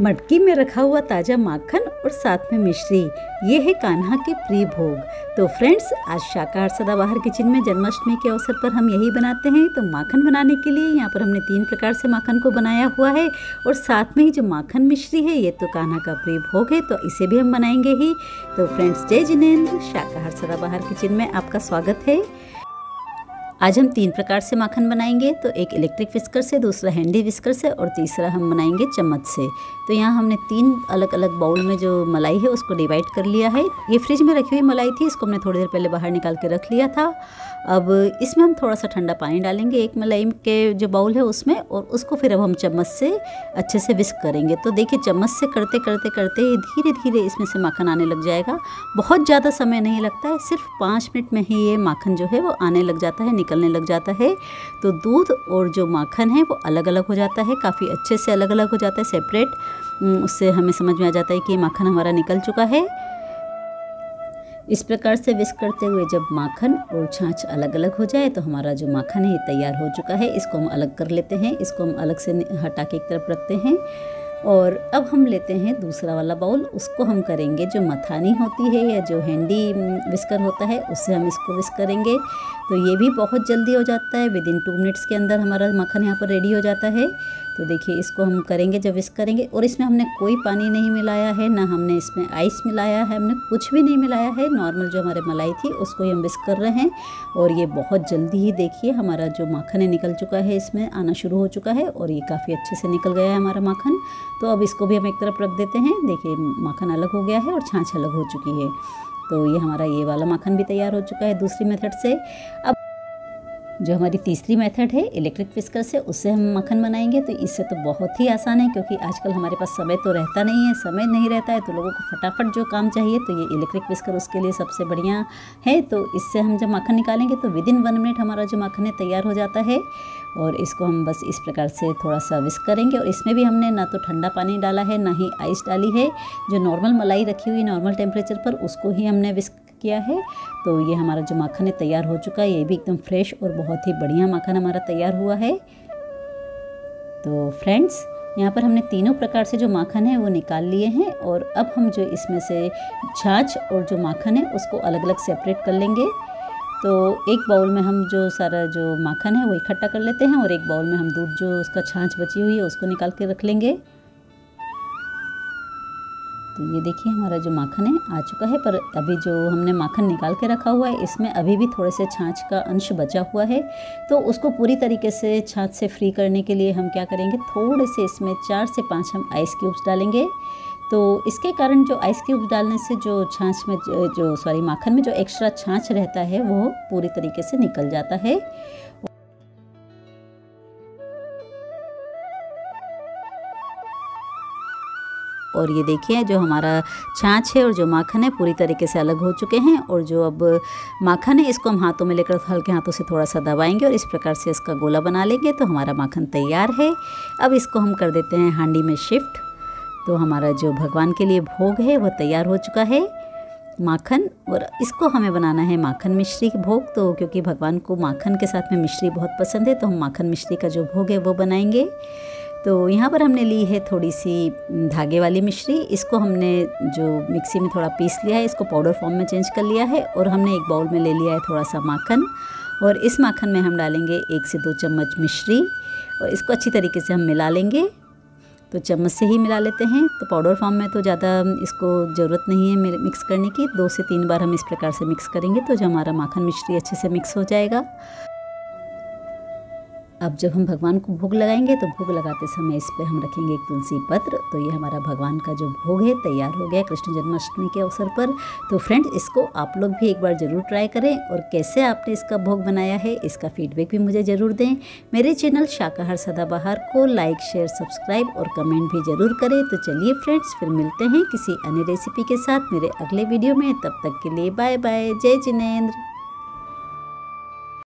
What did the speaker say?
मटकी में रखा हुआ ताज़ा माखन और साथ में मिश्री। ये है कान्हा के प्रिय भोग। तो फ्रेंड्स, आज शाकाहार सदाबहार किचन में जन्माष्टमी के अवसर पर हम यही बनाते हैं। तो माखन बनाने के लिए यहाँ पर हमने तीन प्रकार से माखन को बनाया हुआ है और साथ में ही जो माखन मिश्री है, ये तो कान्हा का प्रिय भोग है तो इसे भी हम बनाएँगे ही। तो फ्रेंड्स, जय जिनेन्द्र। शाकाहार सदाबहार किचन में आपका स्वागत है। आज हम तीन प्रकार से माखन बनाएँगे तो एक इलेक्ट्रिक विस्कर से, दूसरा हैंडी विस्कर से और तीसरा हम बनाएँगे चम्मच से। तो यहाँ हमने तीन अलग अलग बाउल में जो मलाई है, उसको डिवाइड कर लिया है। ये फ्रिज में रखी हुई मलाई थी, इसको हमने थोड़ी देर पहले बाहर निकाल के रख लिया था। अब इसमें हम थोड़ा सा ठंडा पानी डालेंगे, एक मलाई के जो बाउल है उसमें, और उसको फिर अब हम चम्मच से अच्छे से विस्क करेंगे। तो देखिए, चम्मच से करते करते करते धीरे धीरे इसमें से माखन आने लग जाएगा। बहुत ज़्यादा समय नहीं लगता है, सिर्फ़ पाँच मिनट में ही ये माखन जो है, वो आने लग जाता है निकलने लग जाता है। तो दूध और जो माखन है, वो अलग अलग हो जाता है, काफ़ी अच्छे से अलग अलग हो जाता है सेपरेट उससे हमें समझ में आ जाता है कि माखन हमारा निकल चुका है। इस प्रकार से विस्क करते हुए जब माखन और छाछ अलग अलग हो जाए तो हमारा जो माखन है तैयार हो चुका है। इसको हम अलग कर लेते हैं। इसको हम अलग से हटा के एक तरफ़ रखते हैं। और अब हम लेते हैं दूसरा वाला बाउल, उसको हम करेंगे जो मथानी होती है या जो हैंडी विस्कर होता है, उससे हम इसको विस्क करेंगे। तो ये भी बहुत जल्दी हो जाता है विद इन टू मिनट्स के अंदर हमारा मक्खन यहाँ पर रेडी हो जाता है। तो देखिए, इसको हम करेंगे, जब विस्क करेंगे, और इसमें हमने कोई पानी नहीं मिलाया है, ना हमने इसमें आइस मिलाया है, हमने कुछ भी नहीं मिलाया है। नॉर्मल जो हमारे मलाई थी, उसको ही हम विस्क कर रहे हैं। और ये बहुत जल्दी ही देखिए, हमारा जो माखन है, निकल चुका है इसमें, आना शुरू हो चुका है, और ये काफ़ी अच्छे से निकल गया है हमारा माखन। तो अब इसको भी हम एक तरफ़ रख देते हैं। देखिए, माखन अलग हो गया है और छाछ अलग हो चुकी है। तो ये हमारा ये वाला माखन भी तैयार हो चुका है दूसरी मेथड से। अब जो हमारी तीसरी मेथड है इलेक्ट्रिक फिस्कर से उससे हम मक्खन बनाएँगे। तो इससे तो बहुत ही आसान है, क्योंकि आजकल हमारे पास समय तो रहता नहीं है, समय नहीं रहता है तो लोगों को फटाफट जो काम चाहिए तो ये इलेक्ट्रिक फिस्कर उसके लिए सबसे बढ़िया है। तो इससे हम जब मक्खन निकालेंगे तो विद इन वन मिनट हमारा जो मक्खन है, तैयार हो जाता है। और इसको हम बस इस प्रकार से थोड़ा सा विस्क करेंगे। और इसमें भी हमने ना तो ठंडा पानी डाला है, ना ही आइस डाली है। जो नॉर्मल मलाई रखी हुई नॉर्मल टेम्परेचर पर, उसको ही हमने विस्क किया है। तो ये हमारा जो माखन है, तैयार हो चुका है। ये भी एकदम फ्रेश और बहुत ही बढ़िया माखन हमारा तैयार हुआ है। तो फ्रेंड्स, यहाँ पर हमने तीनों प्रकार से जो माखन है, वो निकाल लिए हैं और अब हम जो इसमें से छाछ और जो माखन है, उसको अलग अलग सेपरेट कर लेंगे। तो एक बाउल में हम जो सारा जो माखन है, वो इकट्ठा कर लेते हैं और एक बाउल में हम दूध जो उसका छाछ बची हुई है, उसको निकाल के रख लेंगे। तो ये देखिए हमारा जो माखन है, आ चुका है, पर अभी जो हमने माखन निकाल के रखा हुआ है, इसमें अभी भी थोड़े से छाछ का अंश बचा हुआ है। तो उसको पूरी तरीके से छाछ से फ्री करने के लिए हम क्या करेंगे, थोड़े से इसमें चार से पाँच हम आइस क्यूब्स डालेंगे। तो इसके कारण जो आइस क्यूब्स डालने से जो छाछ में, जो सॉरी माखन में जो एक्स्ट्रा छाछ रहता है, वो पूरी तरीके से निकल जाता है। और ये देखिए, जो हमारा छाछ है और जो माखन है, पूरी तरीके से अलग हो चुके हैं और जो अब माखन है, इसको हम हाथों में लेकर हल्के हाथों से थोड़ा सा दबाएँगे और इस प्रकार से इसका गोला बना लेंगे। तो हमारा माखन तैयार है। अब इसको हम कर देते हैं हांडी में शिफ्ट। तो हमारा जो भगवान के लिए भोग है वह तैयार हो चुका है माखन। और इसको हमें बनाना है माखन मिश्री भोग। तो क्योंकि भगवान को माखन के साथ में मिश्री बहुत पसंद है तो हम माखन मिश्री का जो भोग है, वो बनाएँगे। तो यहाँ पर हमने ली है थोड़ी सी धागे वाली मिश्री। इसको हमने जो मिक्सी में थोड़ा पीस लिया है, इसको पाउडर फॉर्म में चेंज कर लिया है और हमने एक बाउल में ले लिया है थोड़ा सा माखन। और इस माखन में हम डालेंगे एक से दो चम्मच मिश्री और इसको अच्छी तरीके से हम मिला लेंगे। तो चम्मच से ही मिला लेते हैं। तो पाउडर फॉर्म में तो ज़्यादा इसको ज़रूरत नहीं है मिक्स करने की। दो से तीन बार हम इस प्रकार से मिक्स करेंगे तो जो हमारा माखन मिश्री अच्छे से मिक्स हो जाएगा। अब जब हम भगवान को भोग लगाएँगे तो भोग लगाते समय इस पर हम रखेंगे एक तुलसी पत्र। तो ये हमारा भगवान का जो भोग है, तैयार हो गया कृष्ण जन्माष्टमी के अवसर पर। तो फ्रेंड्स इसको आप लोग भी एक बार ज़रूर ट्राई करें। और कैसे आपने इसका भोग बनाया है, इसका फीडबैक भी मुझे ज़रूर दें। मेरे चैनल शाकाहार सदाबहार को लाइक शेयर सब्सक्राइब और कमेंट भी ज़रूर करें। तो चलिए फ्रेंड्स फिर मिलते हैं किसी अन्य रेसिपी के साथ मेरे अगले वीडियो में। तब तक के लिए बाय बाय जय जिनेन्द्र।